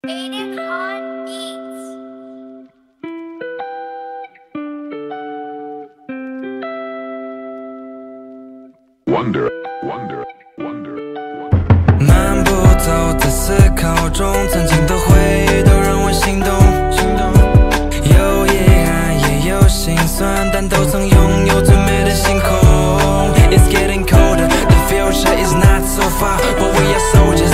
Wonder, wonder, wonder, wonder. 漫步走在思考中，曾经的回忆都让我心动。有遗憾也有心酸，但都曾拥有最美的星空。It's getting colder, the future is not so far, but we are soldiers。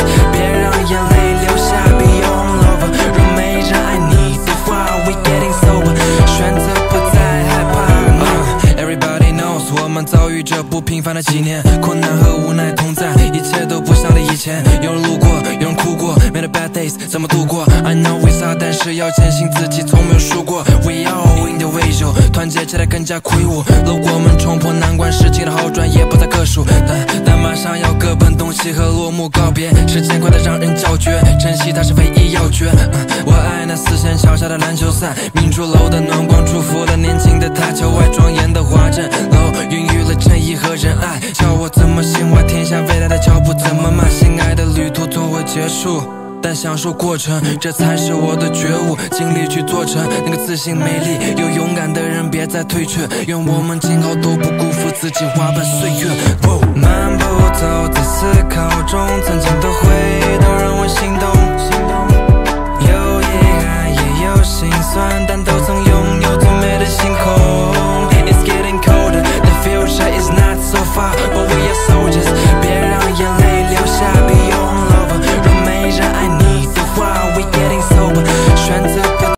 们遭遇着不平凡的几年，困难和无奈同在，一切都不像了以前。有人路过，有人哭过，面对 bad days 怎么度过？I know we saw，但是要坚信自己从没有输过。We all individual，团结起来更加魁梧。路我们冲破难关，事情的好转也不在个数。但但马上要各奔东西和落幕告别，时间快得让人叫绝，珍惜它是唯一要诀。我爱那四线桥下的篮球赛，明珠楼的暖光祝福了年轻的他，郊外庄严的华镇楼，人爱。叫我怎么心怀天下，未来的脚步怎么慢，心爱的旅途总会结束。但享受过程，这才是我的觉悟。尽力去做成那个自信、美丽又勇敢的人，别再退却。愿我们今后都不辜负自己花瓣岁月。